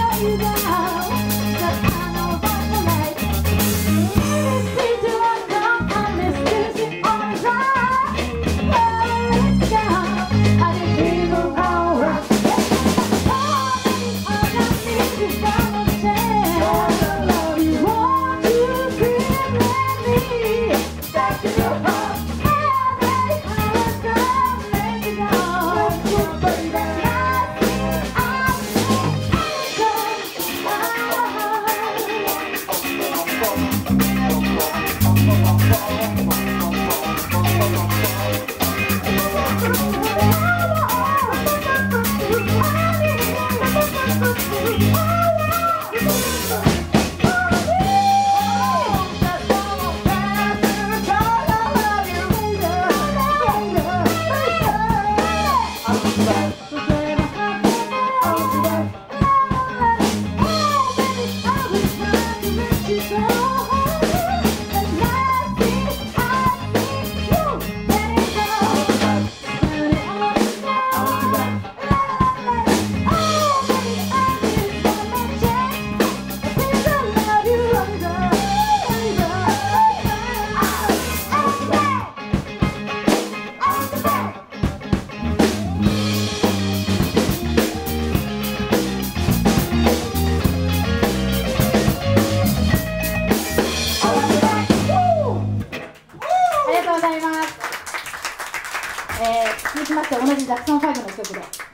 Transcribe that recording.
shut you down. back. えー、続きまして同じジャクソン5の曲で。